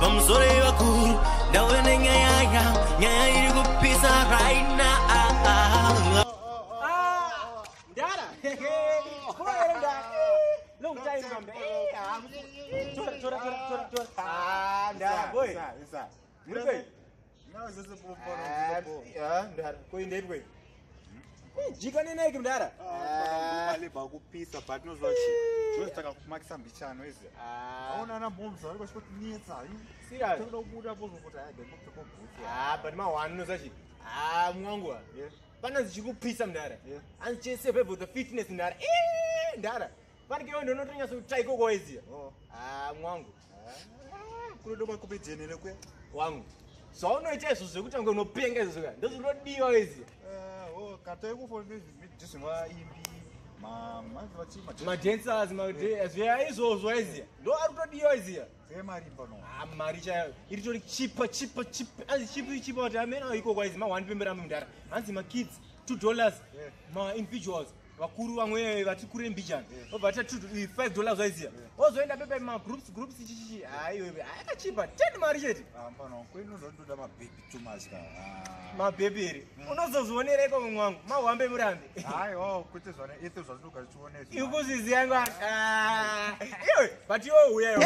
Vamzore vakuru ndawene nyaya ya nyaya iri kupisa. Long time. Ah, ndara boy. Muri kwe? Ah, ndara. Koi ndep kwe? Jika nene kim ndara. Kupisa but nozvachi ndozvitaka kumakisa mbichano izi Ah, aona kwachikotinetsa serious. toda kubuda pozvokuti aibekopfekobhuti Ah, but ma one nozachi. Ah, mwangu. wa. Yeah. Pana zichikupisa mndara. Yeah. Anchese pevo the fitness ndara. Eh, ndara. Pani kewe ndo notonyasa kutaiko kwa hizi. Oh. Ah, mwangu. kunoda kwakupejenere kwe Wangu. Zvaunoita izvo zvekuti ange unopenga izvo. Ndozvinodiwa izi. kataikufondizvizvingaimbi mazivachi madancers zveya izvozvo aiziya ndo ari kutodiwa iziya marimba no. Ah, mari iri tori chipa chipa chipa anzi chipi chipa kuti amena iko kwaizi ma 1 pembera mundara hanzi makids 2 dollars. Yeah. maindividuals vakuru vamwe vati kure mbijana obva ta 5 dollars waiziya ozoenda pepe magroups groups chichichi aiwewe akachipa 10 mari chete. Ambano kwenondoda mabhebi tumaska mabhebheri unozozvionera iko mumwangu mahwambe murambe. Haiwa kwete zvane ete zvazvinoga chione ikuzviziya ngwani iwe but iwe uyayo